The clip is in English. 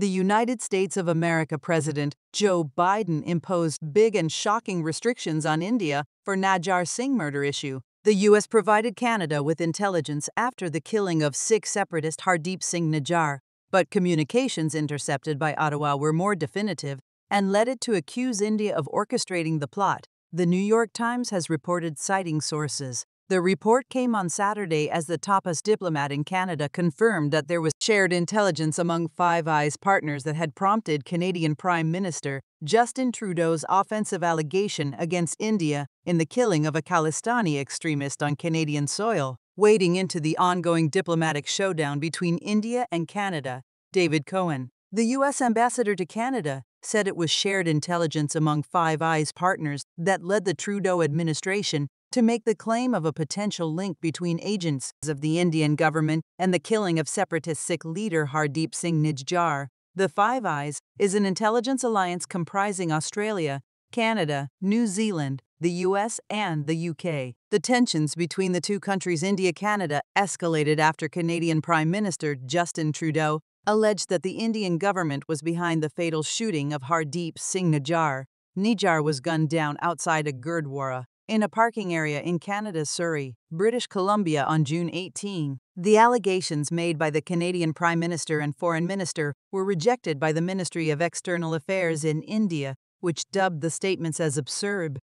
The United States of America President Joe Biden imposed big and shocking restrictions on India for Nijjar Singh murder issue. The U.S. provided Canada with intelligence after the killing of Sikh separatist Hardeep Singh Nijjar, but communications intercepted by Ottawa were more definitive and led it to accuse India of orchestrating the plot. The New York Times has reported citing sources. The report came on Saturday as the Tapas diplomat in Canada confirmed that there was shared intelligence among Five Eyes partners that had prompted Canadian Prime Minister Justin Trudeau's offensive allegation against India in the killing of a Khalistani extremist on Canadian soil. Wading into the ongoing diplomatic showdown between India and Canada, David Cohen, the U.S. ambassador to Canada, said it was shared intelligence among Five Eyes partners that led the Trudeau administration to make the claim of a potential link between agents of the Indian government and the killing of separatist Sikh leader Hardeep Singh Nijjar. The Five Eyes is an intelligence alliance comprising Australia, Canada, New Zealand, the US, and the UK. The tensions between the two countries, India Canada, escalated after Canadian Prime Minister Justin Trudeau alleged that the Indian government was behind the fatal shooting of Hardeep Singh Nijjar. Nijjar was gunned down outside a Gurdwara, in a parking area in Canada's Surrey, British Columbia on June 18. The allegations made by the Canadian Prime Minister and Foreign Minister were rejected by the Ministry of External Affairs in India, which dubbed the statements as absurd.